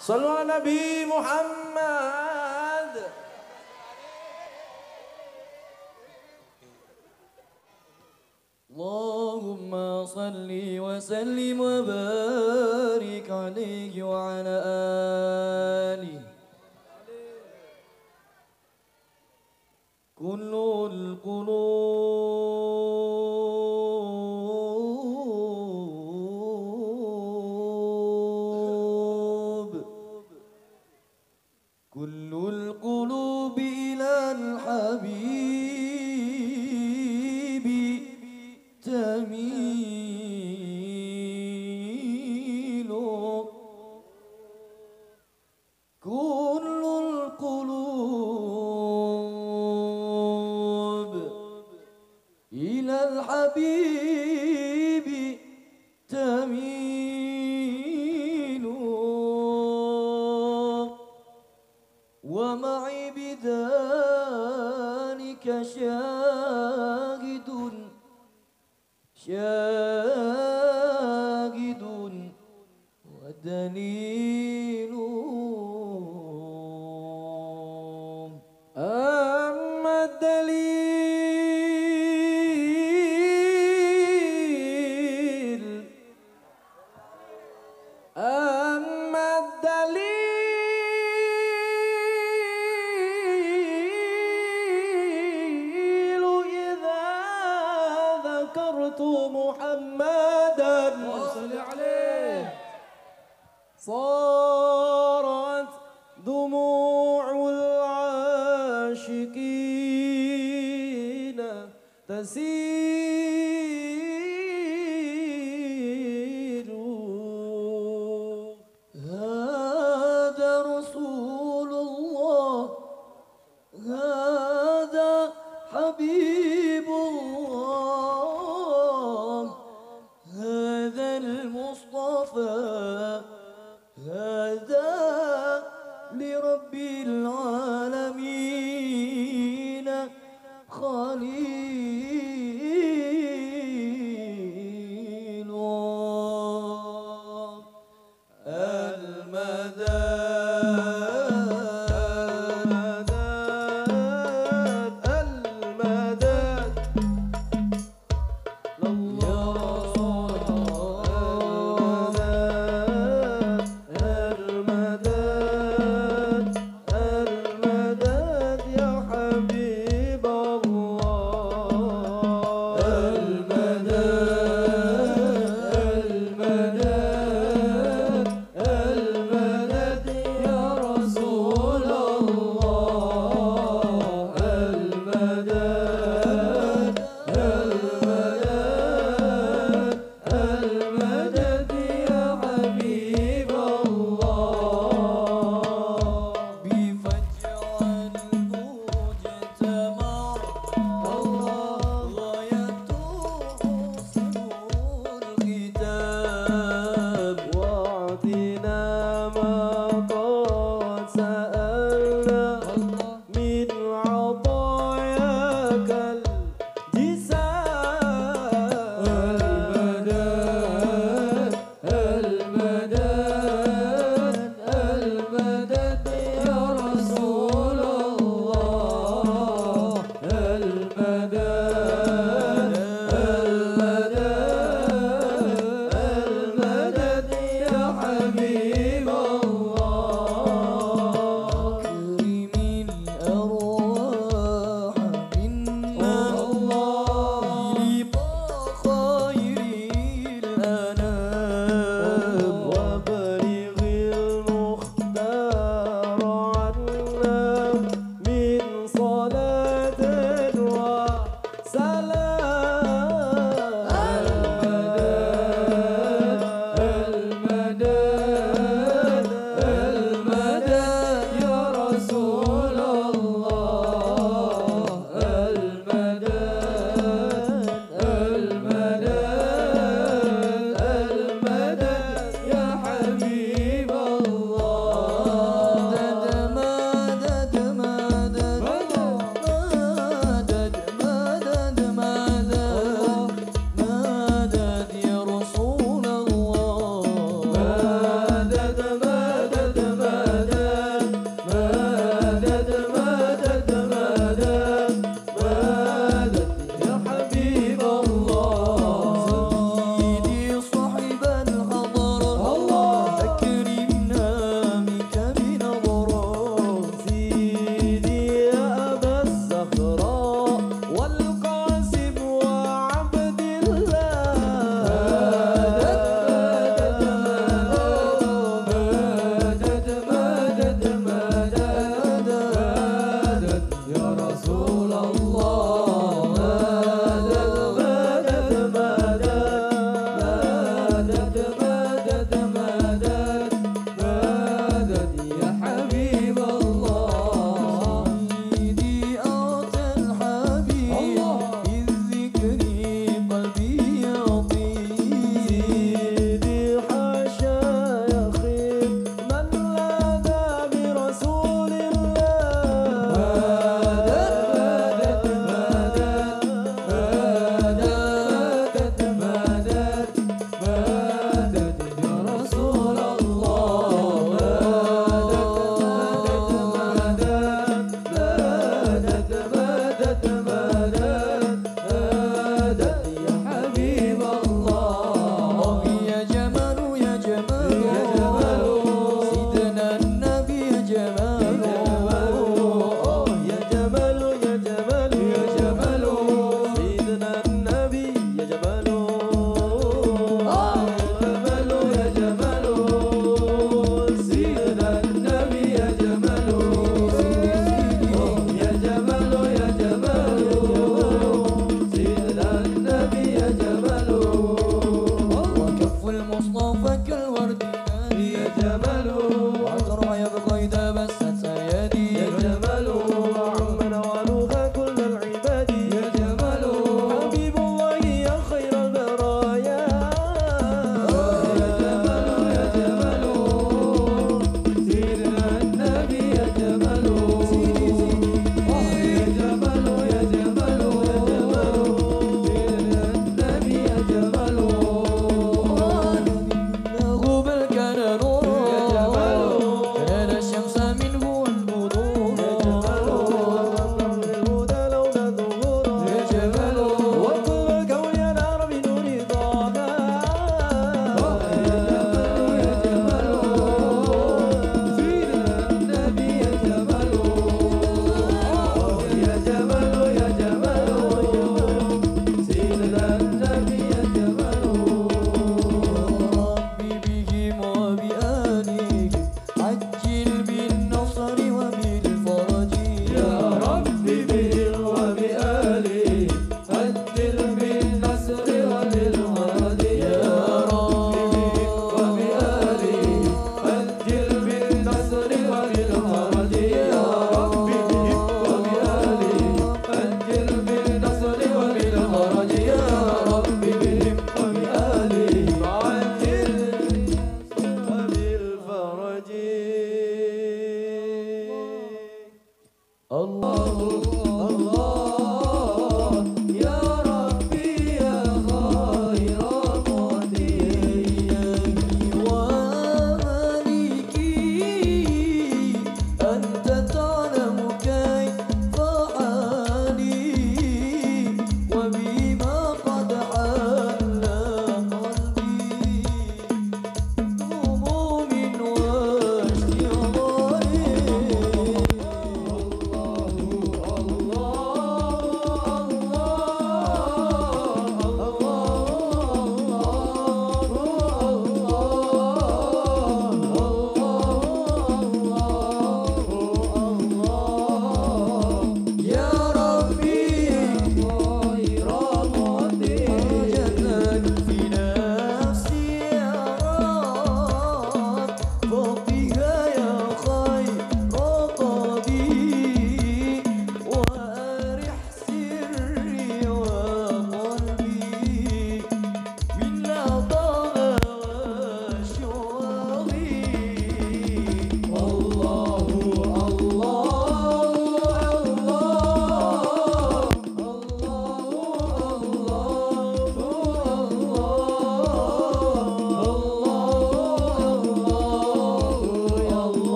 صلوا على نبي محمد. اللهم صل وسلم وبارك عليه وعلى آله. كل القلوب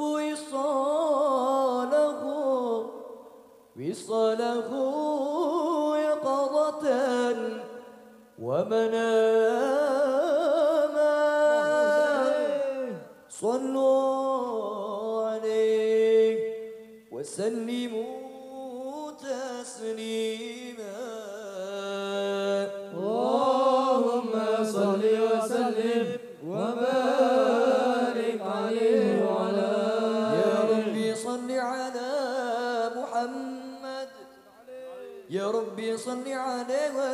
وصاله وصاله يقظة ومناما. صلوا عليه وسلموا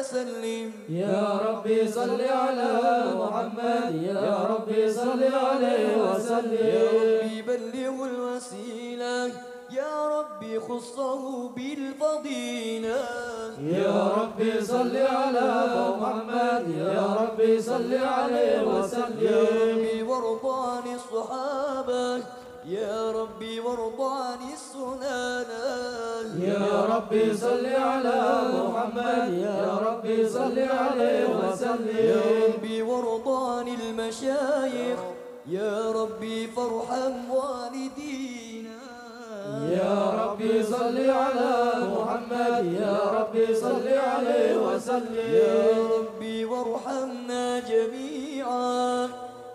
وسلم. يا ربي صل على محمد. يا ربي صل عليه يا وسلم ربي بلغ الوسيلة. يا ربي خصه بالفضيلة. يا ربي صل على محمد. يا ربي صل عليه يا وسلم ربي وارض عن الصحابة. يا ربي وارض عن السنانة. يا ربي صل على محمد. يا ربي صل عليه يا وسلم ربي وارض عن المشايخ. يا ربي فارحم والدينا. يا ربي صل على محمد. يا ربي صل عليه يا وسلم ربي وارحمنا جميعا.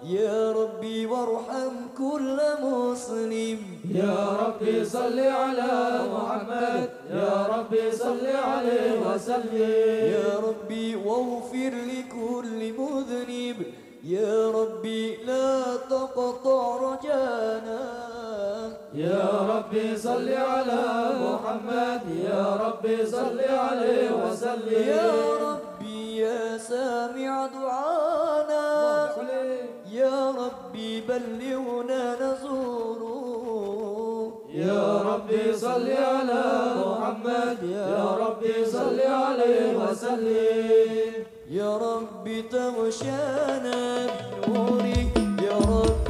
يا ربي وارحم كل مسلم. يا ربي صل على محمد. يا ربي صل عليه وسلم. يا ربي واغفر لكل مذنب. يا ربي لا تقطع رجانا. يا ربي صل على محمد. يا ربي صل عليه يا وسلم ربي يا سامع دعانا يا ربي بلغنا نزوره. يا ربي صل على محمد. يا ربي صل عليه وسلم. يا ربي تغشانا بنورك. يا ربي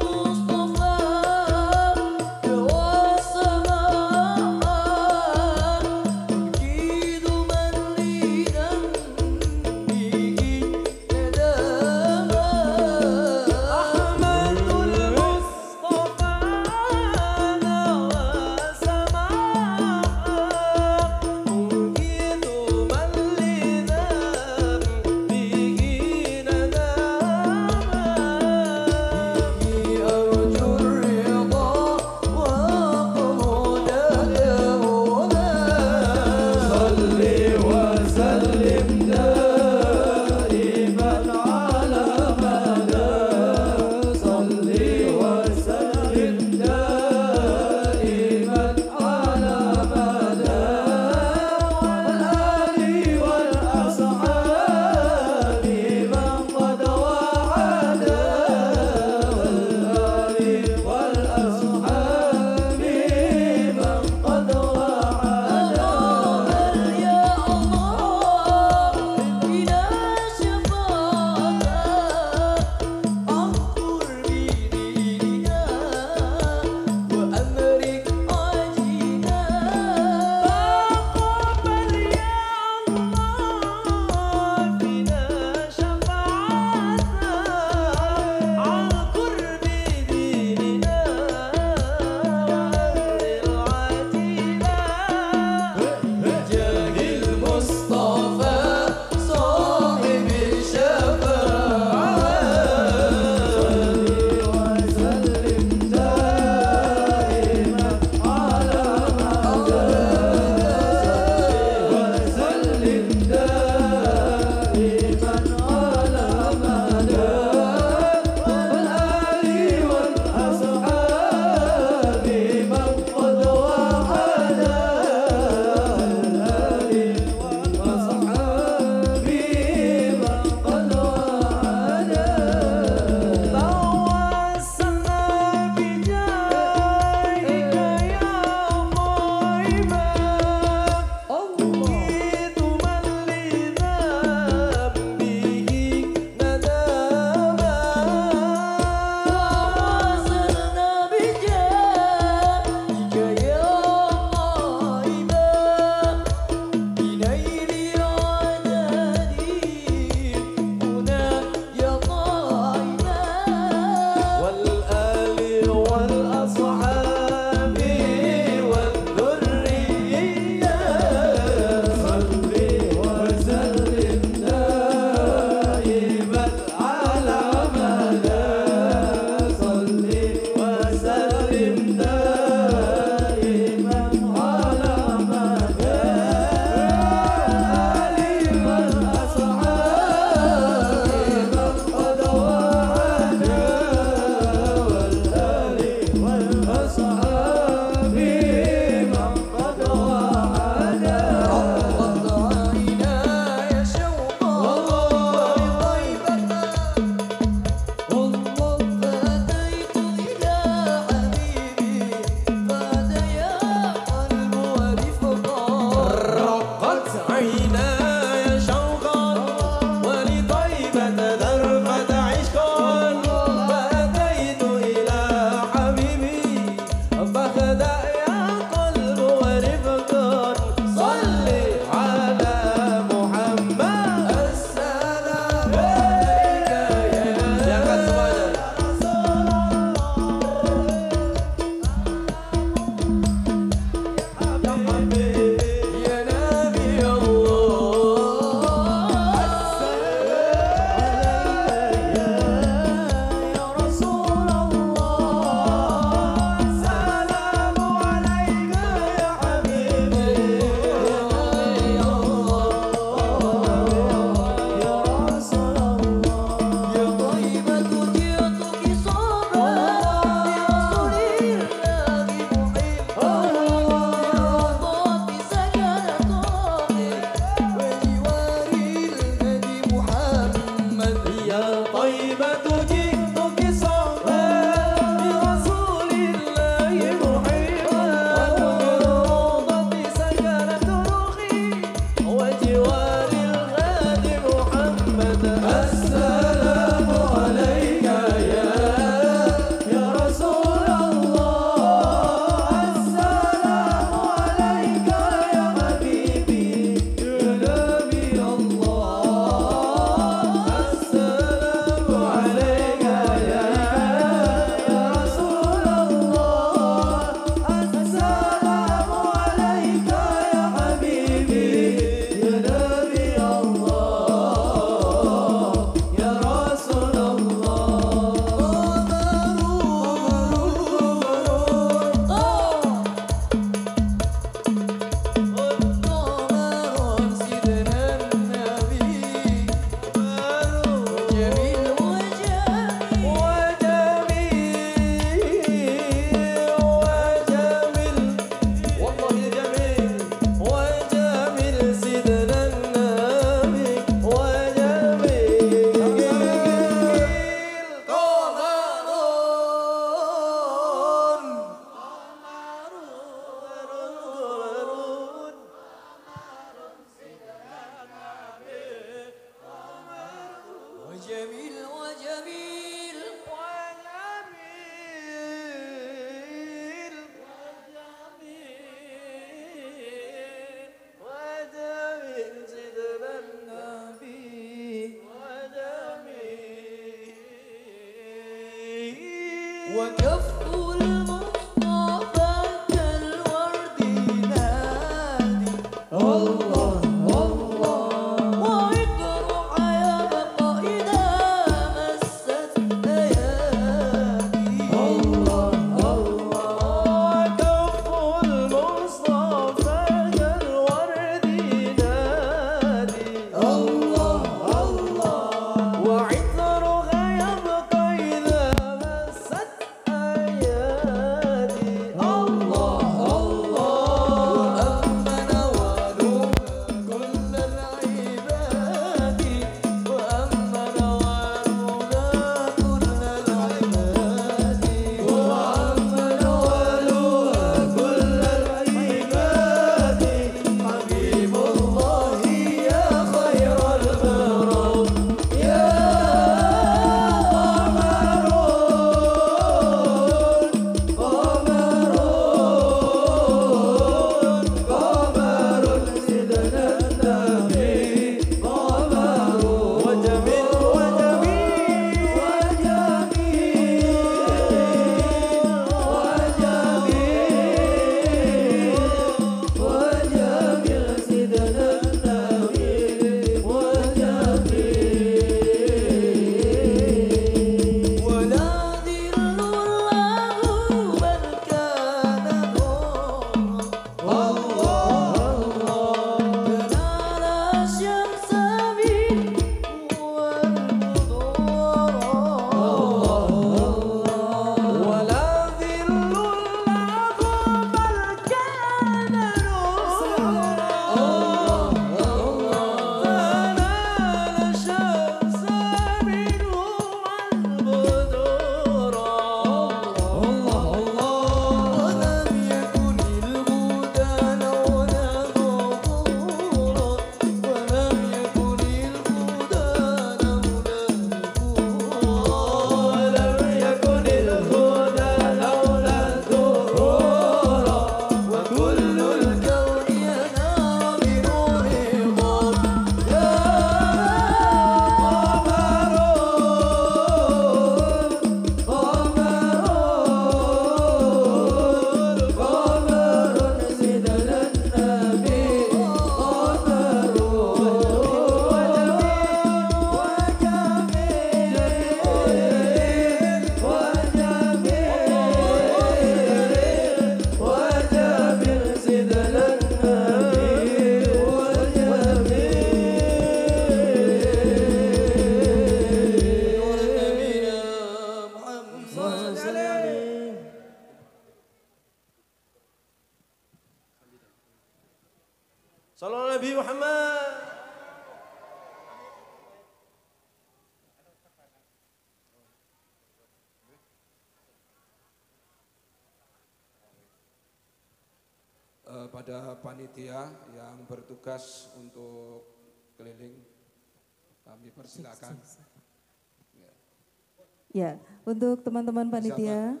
teman-teman panitia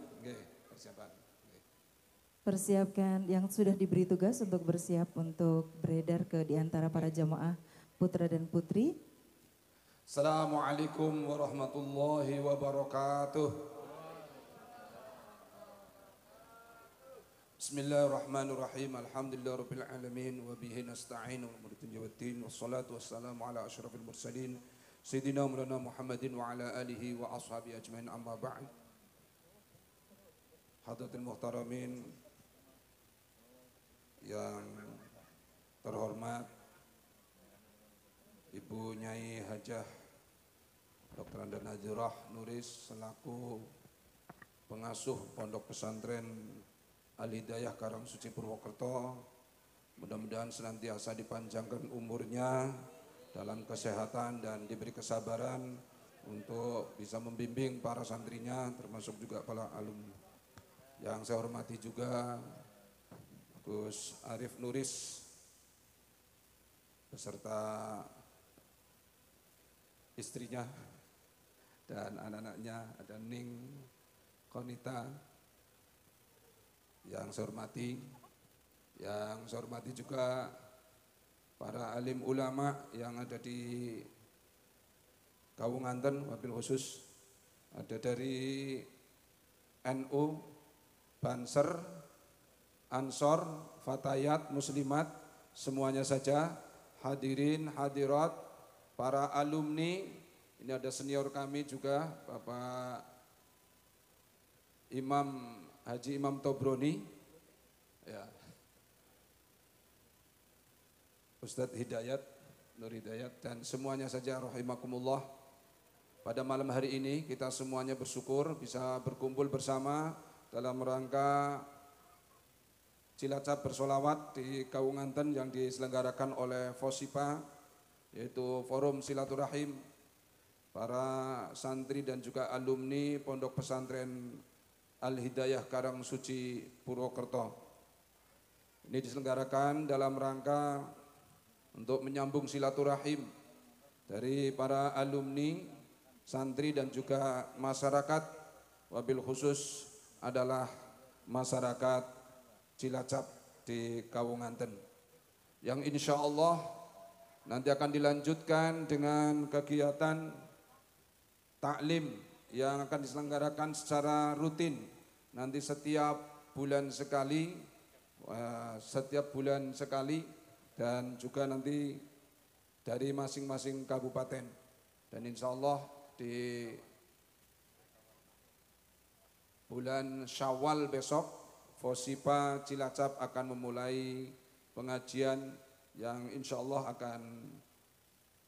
persiapan. Persiapkan yang sudah diberi tugas untuk bersiap untuk beredar ke di antara para jamaah putra dan putri. Assalamualaikum warahmatullahi wabarakatuh. Bismillahirrahmanirrahim. Alhamdulillah rabbil alamin wa bihi nasta'in wa wassalatu wassalamu ala asyrafil mursalin sayyidina maulana Muhammadin wa ala alihi wa ashabi ajmain amma ba'd. Hadratul muhtaramin yang terhormat Ibu Nyai Hajah Dr. Anda Najirah Nuris selaku pengasuh Pondok Pesantren Al-Hidayah Karang Suci Purwokerto. Mudah-mudahan senantiasa dipanjangkan umurnya dalam kesehatan dan diberi kesabaran untuk bisa membimbing para santrinya termasuk juga para alumni. Yang saya hormati juga Gus Arif Nuris beserta istrinya dan anak-anaknya ada Ning, Konita, yang saya hormati, yang saya hormati juga para alim ulama yang ada di Kawunganten wabil khusus. Ada dari NU, Banser, Ansor, Fatayat, Muslimat, semuanya saja hadirin, hadirat, para alumni, ini ada senior kami juga Bapak Imam Haji Imam Tobroni, ya. Ustadz Hidayat, Nur Hidayat, dan semuanya saja rahimakumullah. Pada malam hari ini kita semuanya bersyukur bisa berkumpul bersama dalam rangka Cilacap bersolawat di Kaunganten yang diselenggarakan oleh FOSIPA, yaitu Forum Silaturahim para santri dan juga alumni Pondok Pesantren Al-Hidayah Karang Suci Purwokerto. Ini diselenggarakan dalam rangka untuk menyambung silaturahim dari para alumni, santri dan juga masyarakat wabil khusus adalah masyarakat Cilacap di Kawunganten yang insya Allah nanti akan dilanjutkan dengan kegiatan taklim yang akan diselenggarakan secara rutin nanti setiap bulan sekali setiap bulan sekali dan juga nanti dari masing-masing kabupaten. Dan insya Allah di bulan Syawal besok Fosipa Cilacap akan memulai pengajian yang insya Allah akan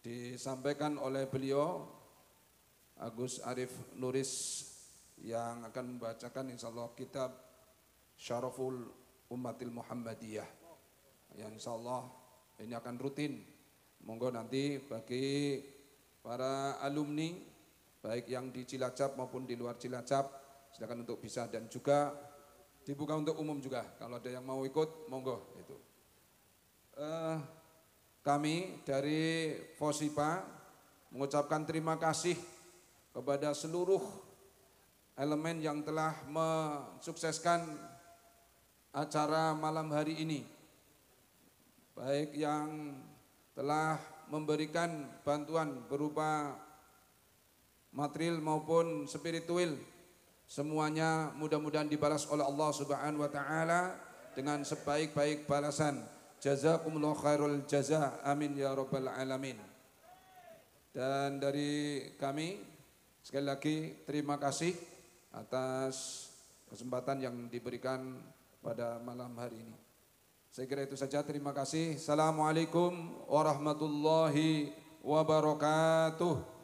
disampaikan oleh beliau Agus Arif Nuris yang akan membacakan insya Allah kitab Syaraful Ummatil Muhammadiyah. Yang insya Allah ini akan rutin. Monggo nanti bagi para alumni baik yang di Cilacap maupun di luar Cilacap silakan untuk bisa dan juga dibuka untuk umum juga. Kalau ada yang mau ikut monggo itu. Uh, kami dari Fosipa mengucapkan terima kasih kepada seluruh elemen yang telah mensukseskan acara malam hari ini. Baik yang telah memberikan bantuan berupa material maupun spiritual semuanya mudah-mudahan dibalas oleh Allah Subhanahu wa taala dengan sebaik-baik balasan. Jazakumullah khairul jaza. Amin ya rabbal alamin. Dan dari kami Sekali lagi terima kasih atas kesempatan yang diberikan pada malam hari ini. Saya kira itu saja. Terima kasih. Assalamualaikum warahmatullahi wabarakatuh.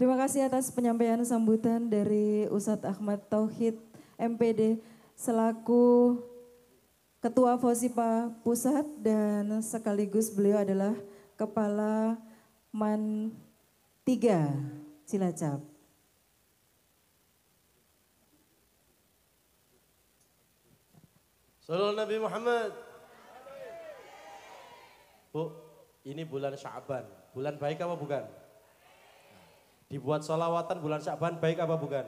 Terima kasih atas penyampaian sambutan dari Ustadz Ahmad Tauhid MPD selaku Ketua Fosipa Pusat dan sekaligus beliau adalah Kepala Man 3 Cilacap. Salam Nabi Muhammad. Bu, ini bulan Syaban. Bulan baik apa bukan? Dibuat solawatan bulan Syaban baik apa bukan?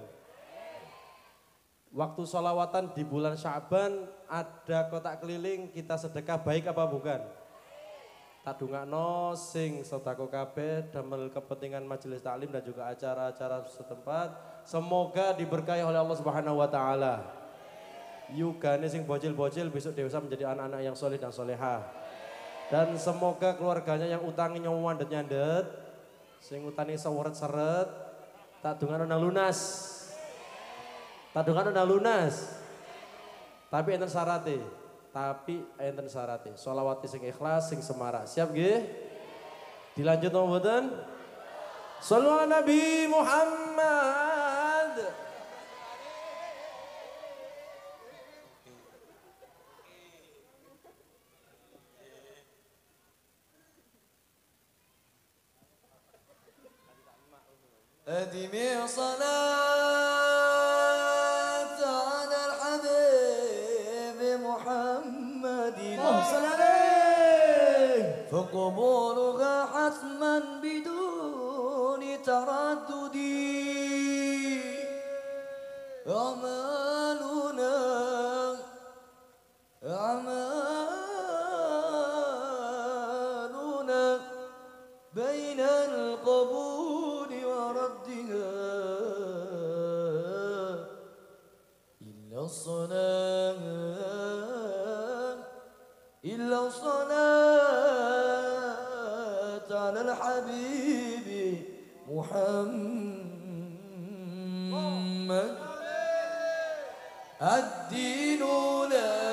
Waktu solawatan di bulan Syaban ada kotak keliling kita sedekah baik apa bukan? Tak dungakno sing sedako kabeh damel kepentingan majelis taklim dan juga acara-acara setempat. Semoga diberkahi oleh Allah Subhanahu wa taala. Yugane sing bocil-bocil besok dewasa menjadi anak-anak yang soleh dan soleha. Dan semoga keluarganya yang utangi nyawandet-nyandet, sing utangi seweret-seret, tak dungan nang lunas. Tak dungan nang lunas. Tapi enten syarate. Tapi enten syarate. Solawati sing ikhlas, sing semarak. Siap nggih? Dilanjut nomor mboten? Sallu Nabi Muhammad. أدمي صلاة على الحبيب محمد. فقبولها حتما بدون تردد. حبيبي محمد. الدين لك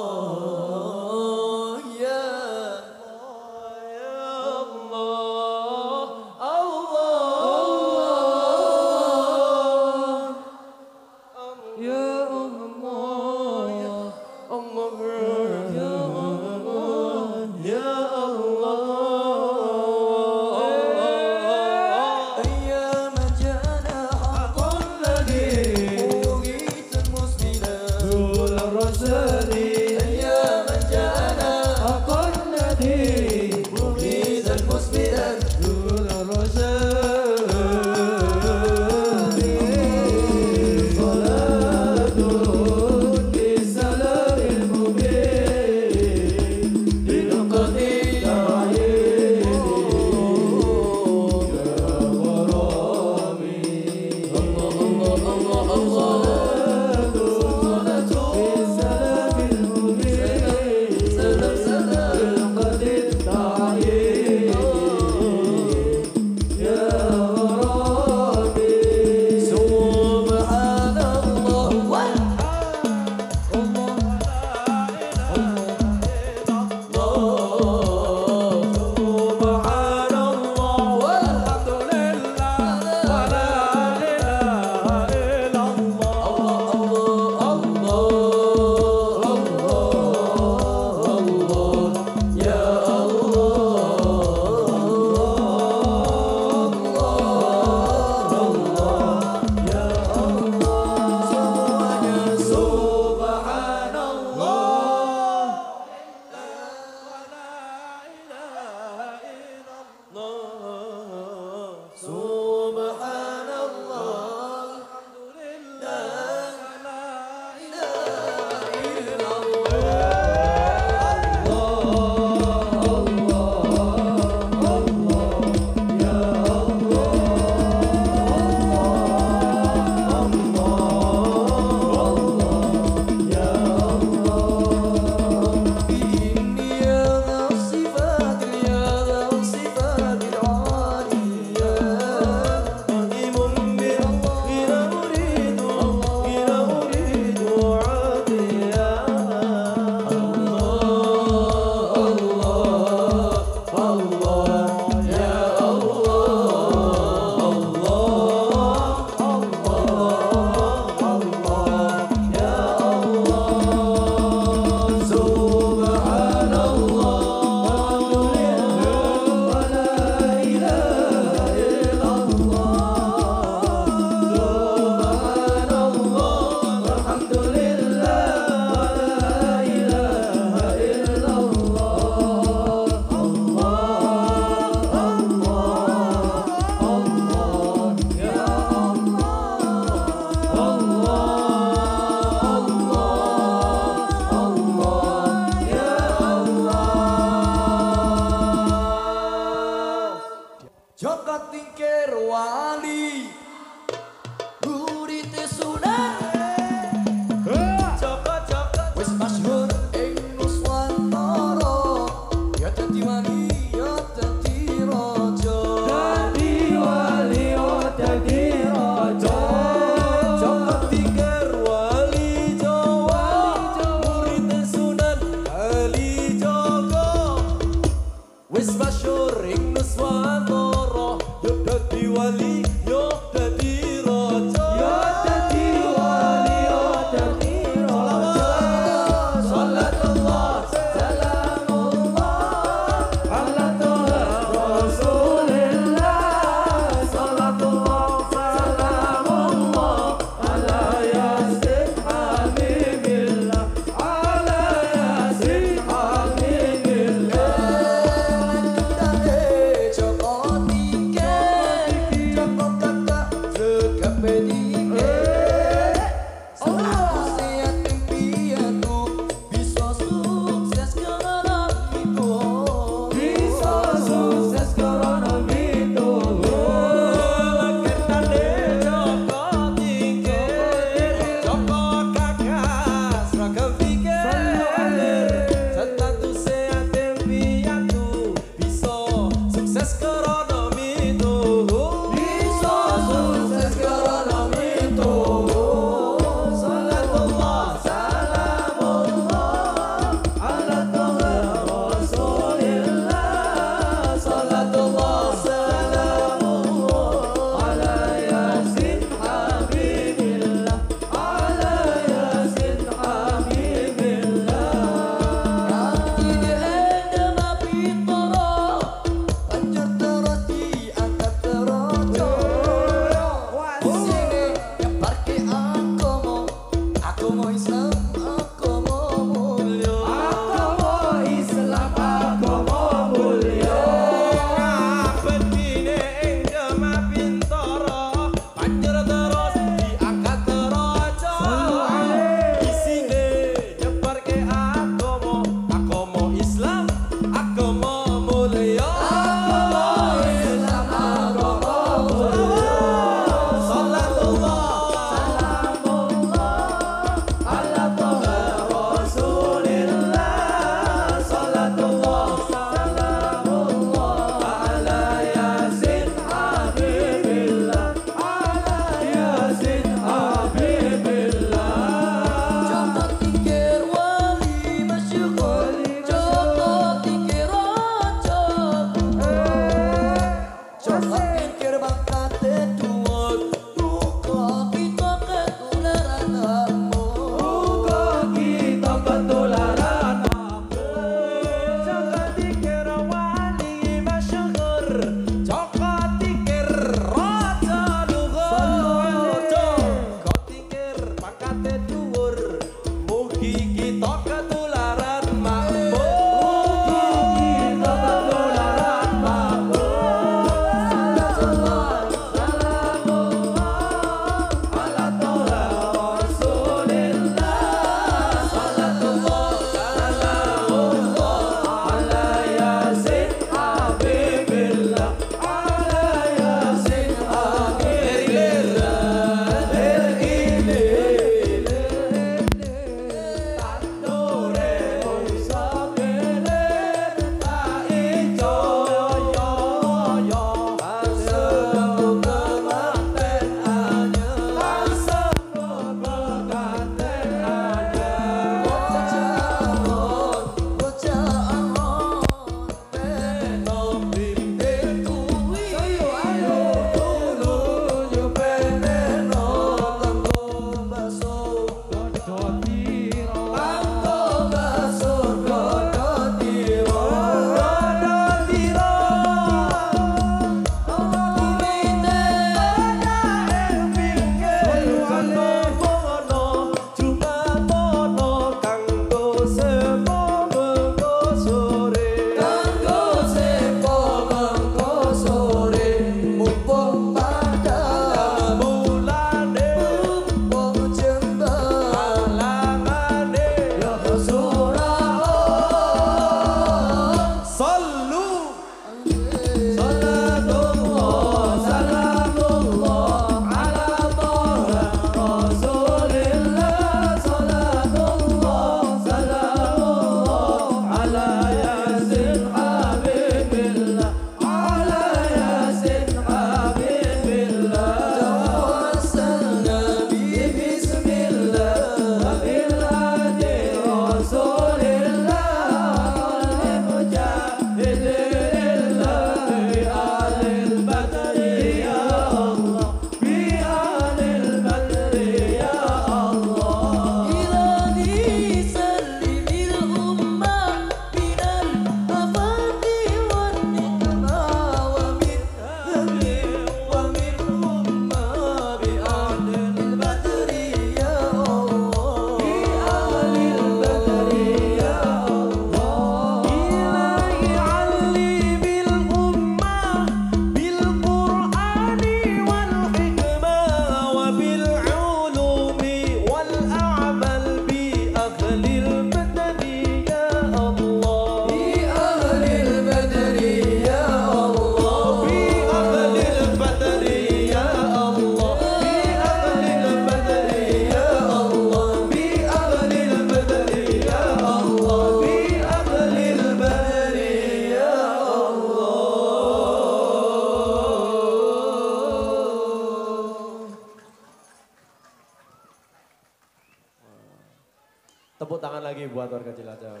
buat warga Cilacap.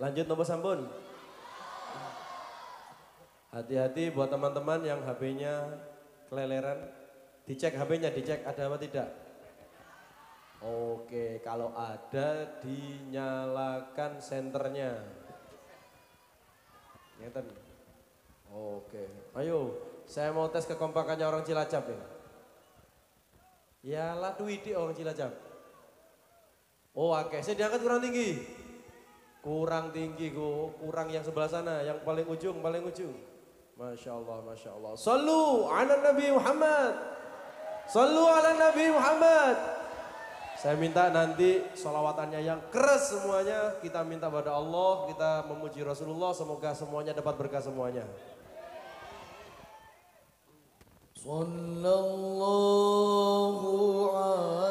Lanjut nomor sampun. Hati-hati buat teman-teman yang HP-nya keleleran. Dicek HP-nya, dicek ada apa tidak. Oke, kalau ada dinyalakan senternya. Ngeten. Oke, ayo saya mau tes kekompakannya orang Cilacap ya. Ya lah orang Cilacap. Oh oke, saya diangkat kurang tinggi. Kurang tinggi go, kurang yang sebelah sana, yang paling ujung, paling ujung. Masya Allah, Masya Allah. Sallu ala Nabi Muhammad. Sallu ala Nabi Muhammad. Saya minta nanti solawatannya yang keras semuanya. Kita minta pada Allah, kita memuji Rasulullah. Semoga semuanya dapat berkah semuanya. Sallallahu ala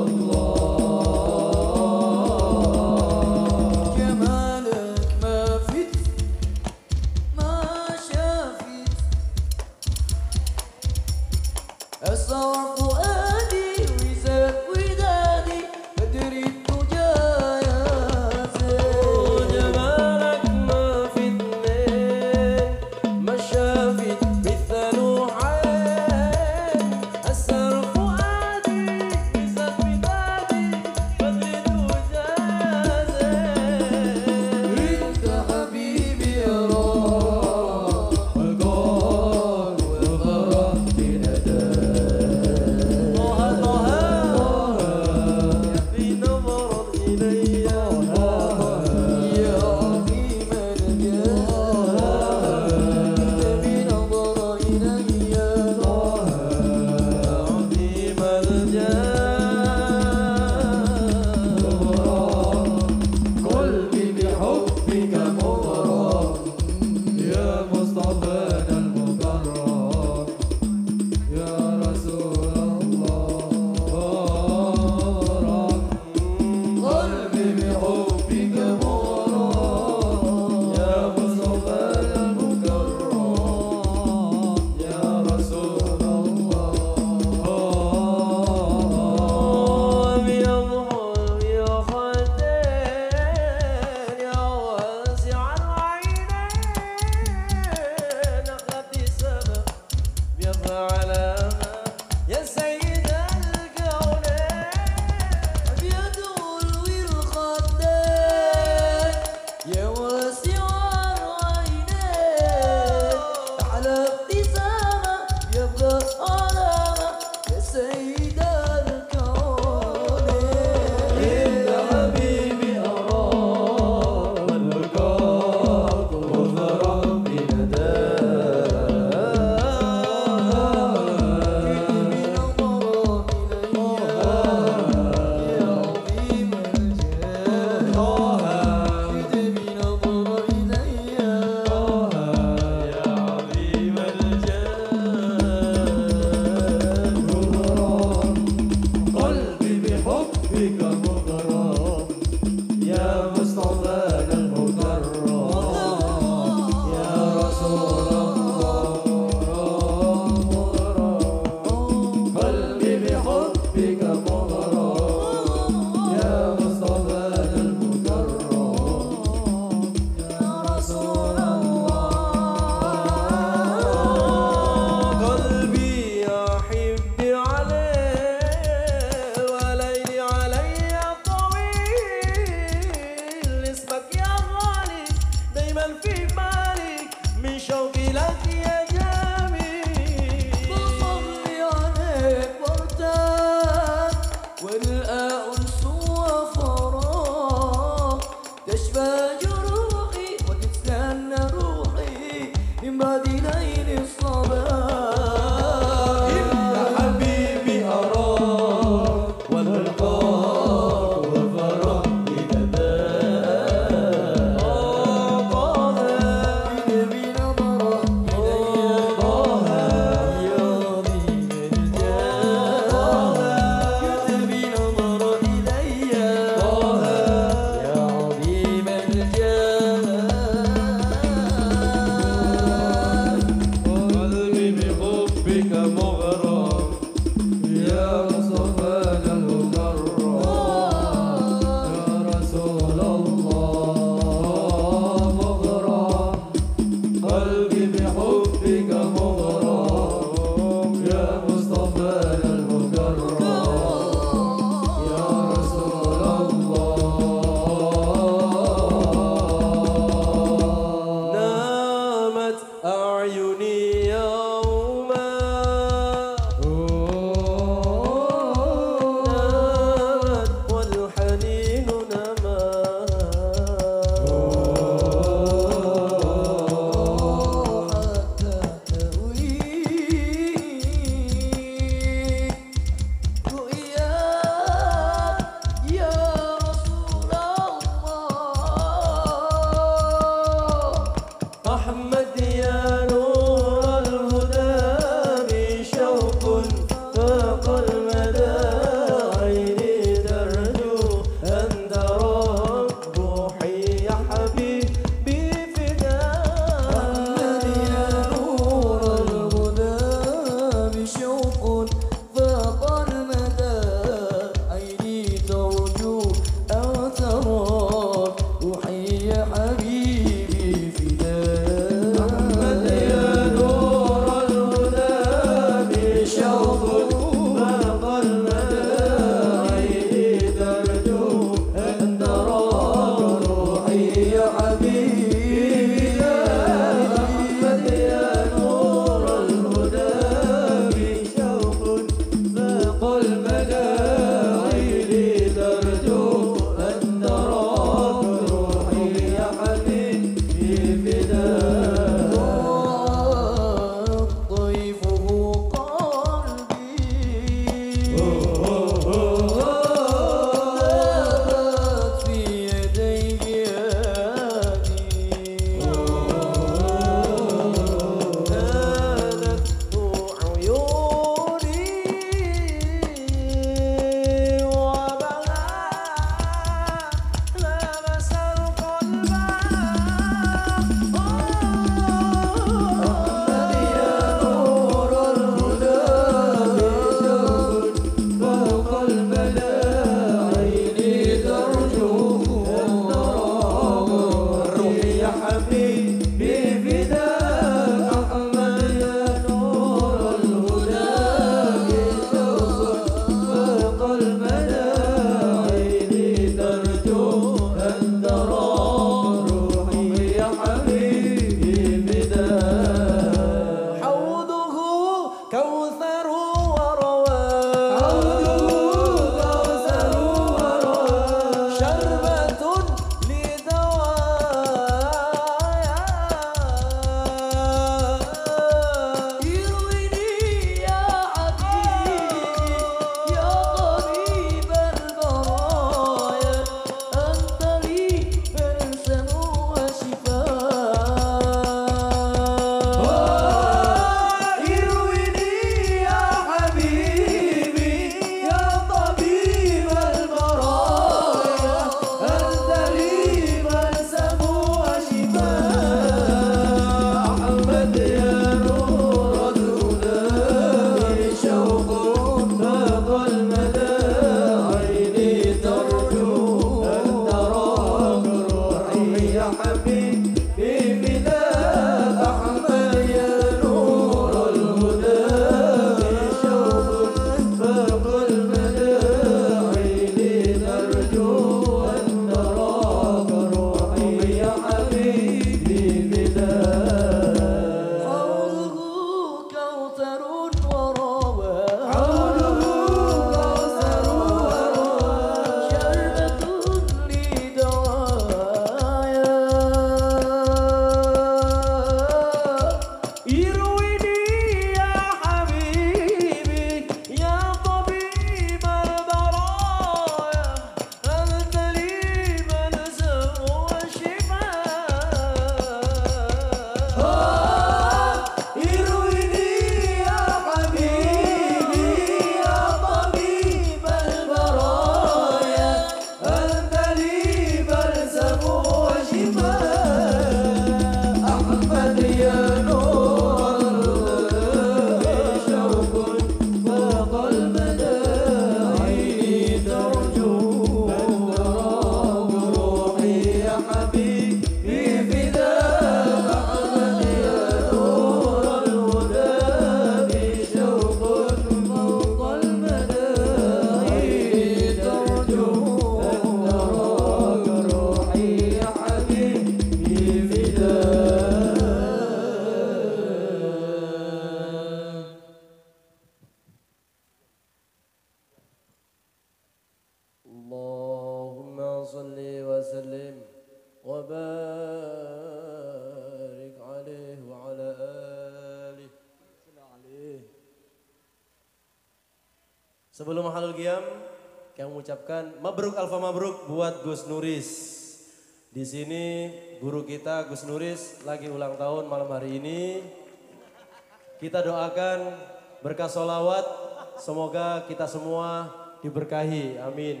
Kita doakan berkah solawat, semoga kita semua diberkahi. Amin.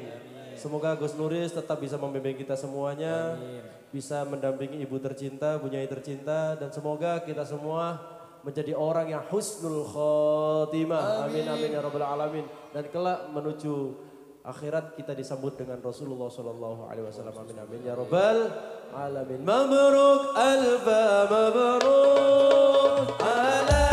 Semoga Gus Nuris tetap bisa membimbing kita semuanya, bisa mendampingi ibu tercinta, bunyai tercinta, dan semoga kita semua menjadi orang yang husnul khotimah. Amin amin ya rabbal alamin. Dan kelak menuju akhirat kita disambut dengan Rasulullah sallallahu alaihi wasallam. Amin amin ya rabbal alamin. Mabruk alfa mabruk alaika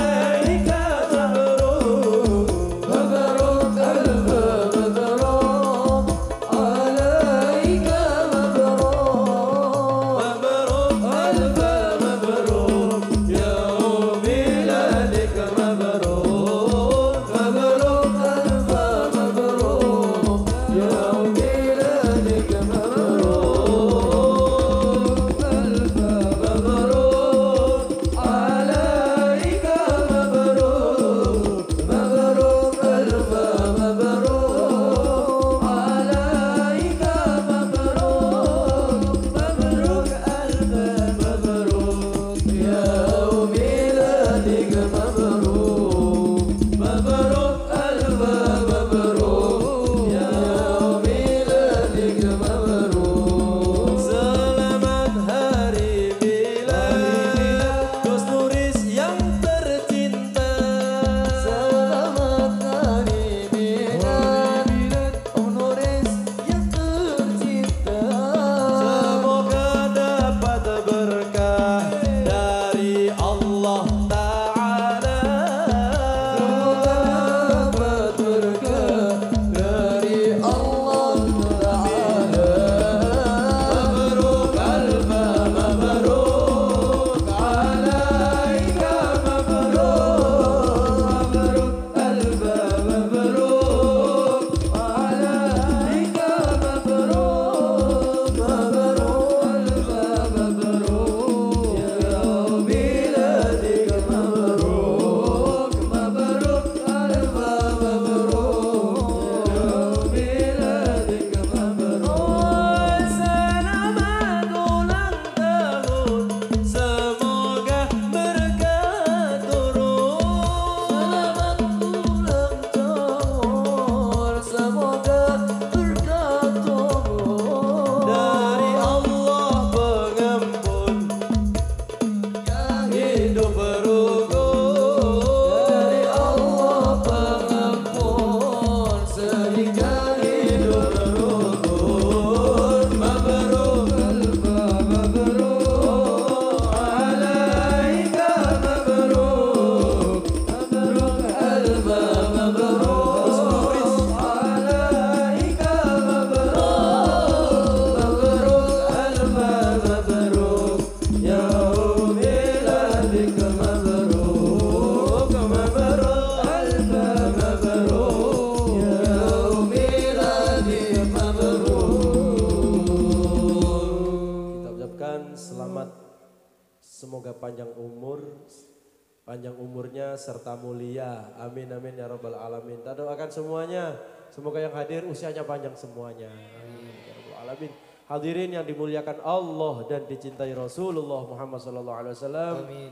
usianya panjang semuanya Amin ya alamin Hadirin yang dimuliakan Allah dan dicintai Rasulullah Muhammad sallallahu alaihi wasallam. Amin.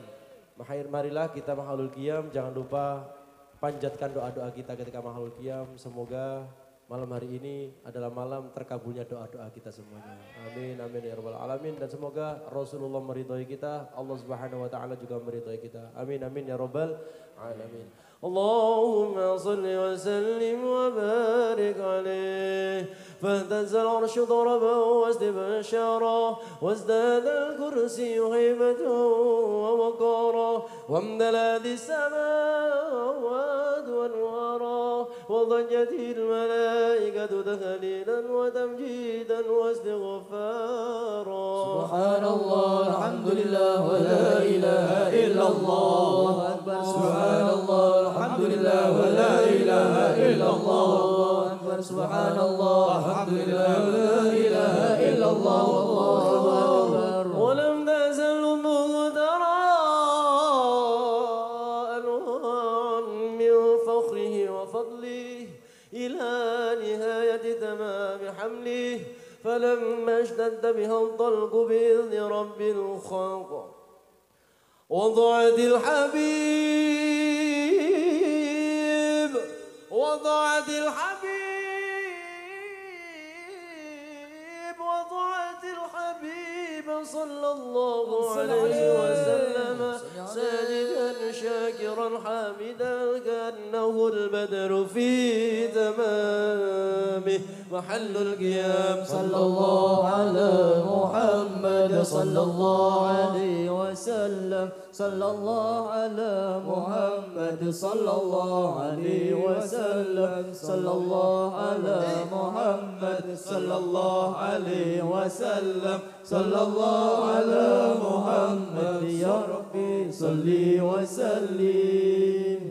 Mahir marilah kita mahalul qiyam jangan lupa panjatkan doa-doa kita ketika mahalul qiyam semoga malam hari ini adalah malam terkabulnya doa-doa kita semuanya. Amin amin ya rabbal alamin dan semoga Rasulullah meridhai kita, Allah Subhanahu wa taala juga meridhai kita. Amin amin ya rabbal alamin. اللهم صل وسلم وبارك عليه. فاهتز العرش ضربا واستبشارا وازداد الكرسي هيبة ووقارا وامتلأت السماوات وانوارا وضجت الملائكة تهليلا وتمجيدا واستغفارا. سبحان الله الحمد لله ولا إله إلا الله أكبر. سبحان الله. لله ولا إله إلا الله. أكبر. سبحان الله الحمد لله لا إله إلا الله. والله ولم تزل مغدرا أنوار من فخره وفضله إلى نهاية تمام حمله. فلما اشتد بها الطلق بإذن رب الخلق وضعت الحبيب وضعت الحبيب وضعت الحبيب صلى الله عليه وسلم ساجدا شاكرا حامدا كأنه البدر في تمامه. محل القيام. صلى الله على محمد صلى الله عليه وسلم. صلى الله على محمد صلى الله عليه وسلم. صلى الله على محمد صلى الله عليه وسلم. صلى الله على محمد يا ربي صلي وسلم.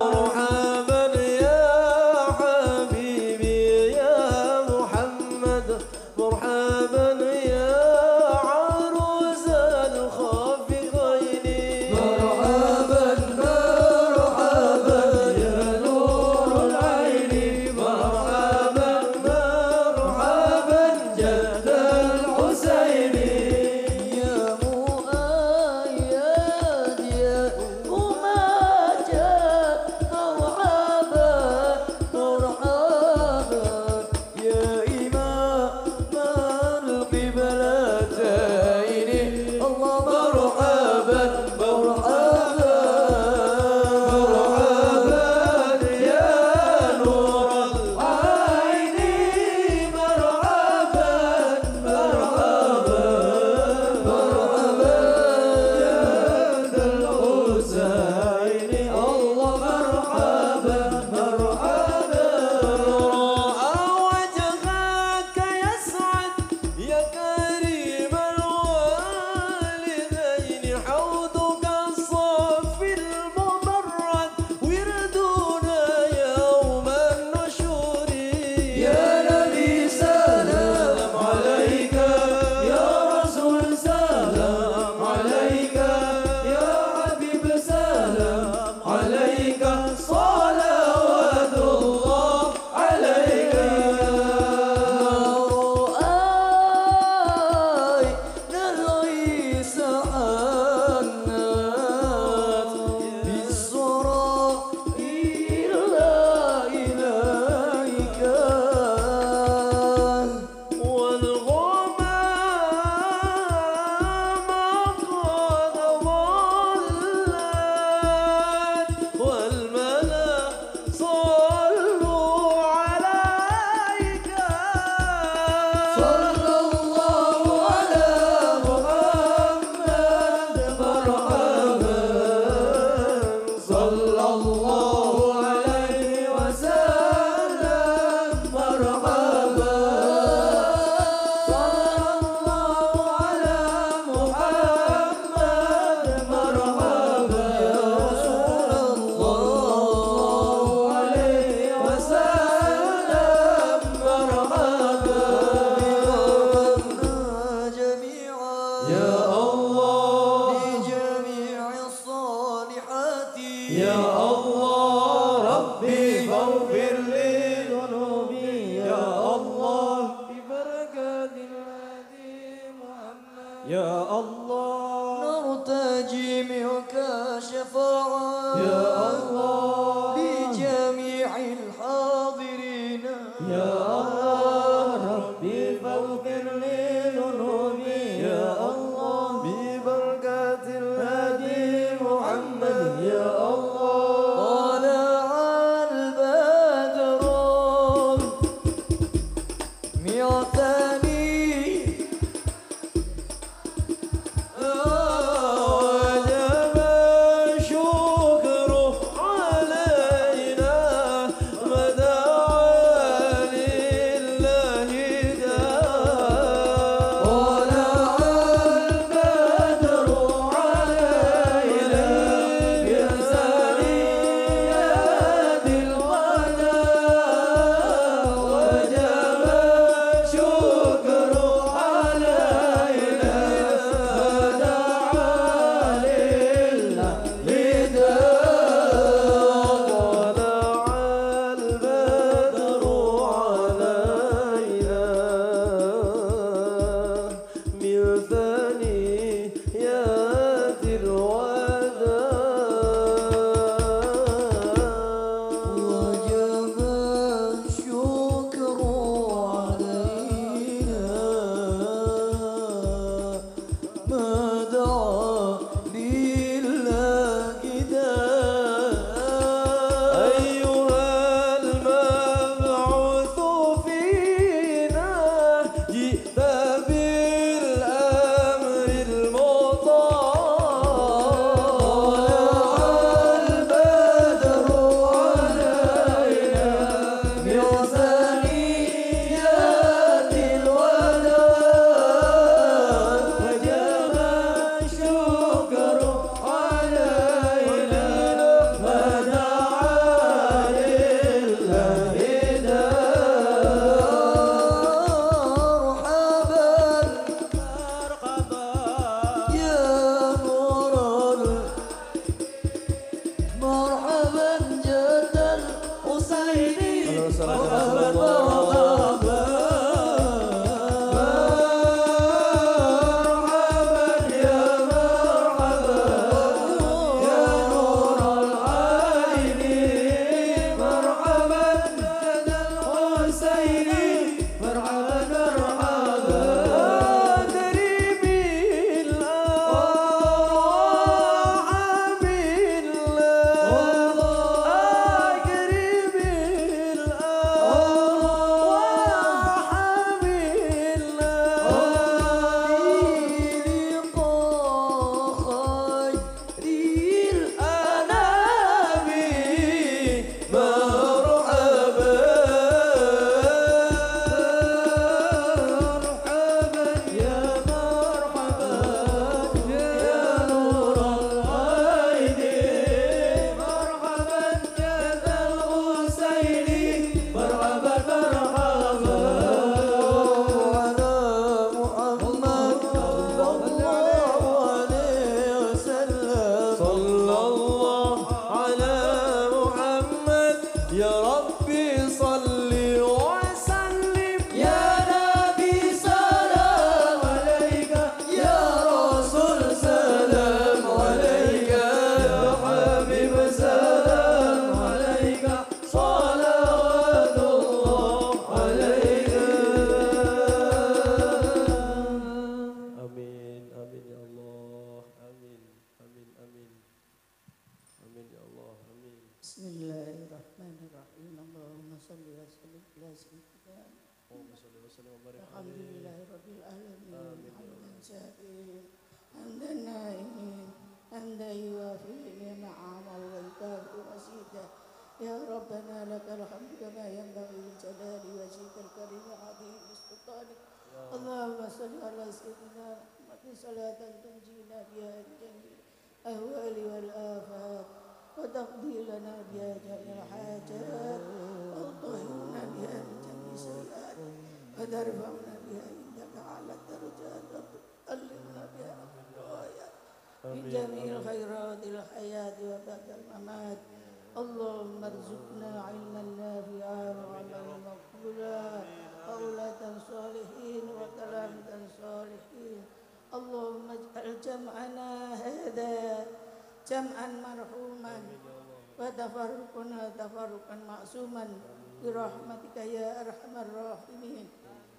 برحمتك يا أرحم الراحمين.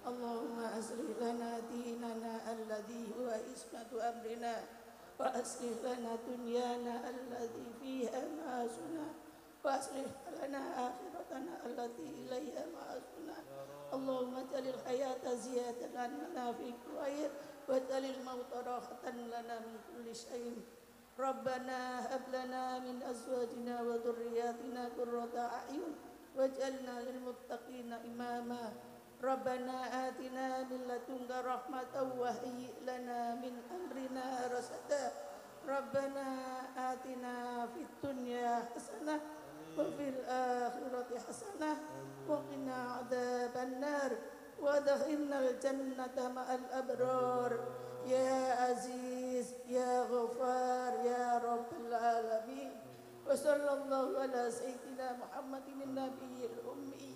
اللهم أصلح لنا ديننا الذي هو عصمة أمرنا وأصلح لنا دنيانا الذي فيها معاشنا وأصلح لنا آخرتنا التي إليها معاشنا. اللهم اجعل الحياة زيادة لنا في خير واجعل الموت راحة لنا من كل شيء. ربنا هب لنا من أزواجنا وذرياتنا قرة أعين واجعلنا للمتقين إماما. ربنا آتنا من لدنك رحمة وهيئ لنا من أمرنا رشدا. ربنا آتنا في الدنيا حسنة وفي الآخرة حسنة وقنا عذاب النار. وادخلنا الجنة مع الأبرار. يا عزيز يا غفار يا رب العالمين. وصلى الله على سيدنا محمد النبي الأمي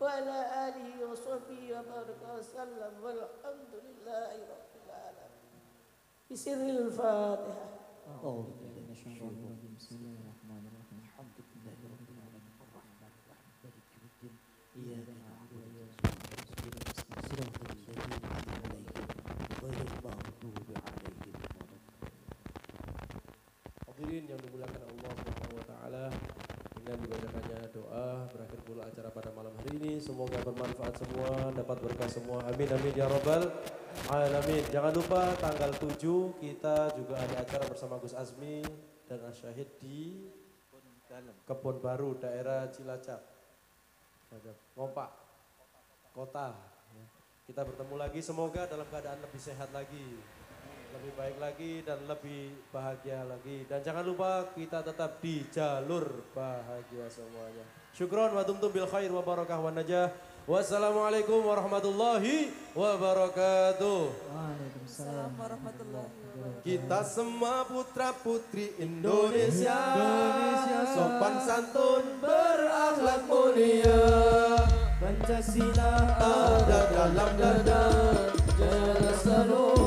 وعلى آله وصحبه وبارك وسلم والحمد لله رب العالمين. بسر الفاتحة. أعوذ بالله من الشيطان الرجيم. بسم الله الرحمن الرحيم. الحمد لله رب العالمين. الرحمن الرحيم. مالك يوم الدين. إياك نعبد وإياك نستعين. صراط الذين أنعمت عليهم غير المغضوب عليهم ولا Hadirin yang dimuliakan Allah taala. Dengan dibacakannya doa berakhir pula acara pada malam hari ini. Semoga bermanfaat semua, dapat berkah semua. Amin amin ya rabbal alamin. Jangan lupa tanggal 7 kita juga ada acara bersama Gus Azmi dan Asyahid di Kebon Baru daerah Cilacap. Ngompak kota. ya. Kita bertemu lagi semoga dalam keadaan lebih sehat lagi lebih baik lagi dan lebih bahagia lagi. Dan jangan lupa kita tetap di jalur bahagia semuanya. Syukron wa tumtum bil khair wa barakah wa najah. Wassalamualaikum warahmatullahi wabarakatuh. Waalaikumsalam warahmatullahi wabarakatuh. Kita semua putra putri Indonesia, sopan santun berakhlak mulia. Pancasila Ada dalam dada, jelas selalu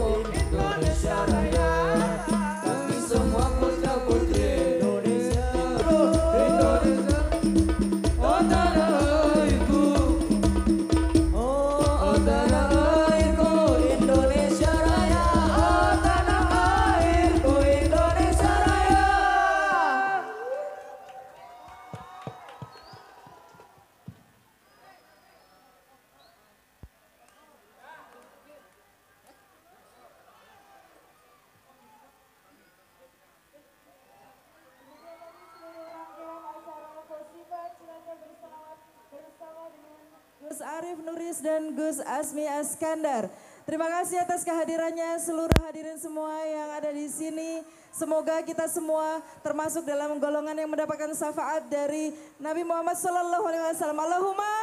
dan Gus Asmi Askandar. Terima kasih atas kehadirannya seluruh hadirin semua yang ada di sini. Semoga kita semua termasuk dalam golongan yang mendapatkan syafaat dari Nabi Muhammad Sallallahu Alaihi Wasallam. Allahumma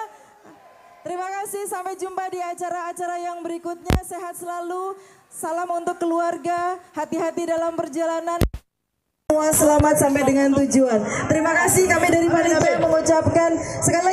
Terima kasih, sampai jumpa di acara-acara yang berikutnya. Sehat selalu, salam untuk keluarga, hati-hati dalam perjalanan. Semua selamat sampai dengan tujuan. Terima kasih kami dari panitia mengucapkan sekali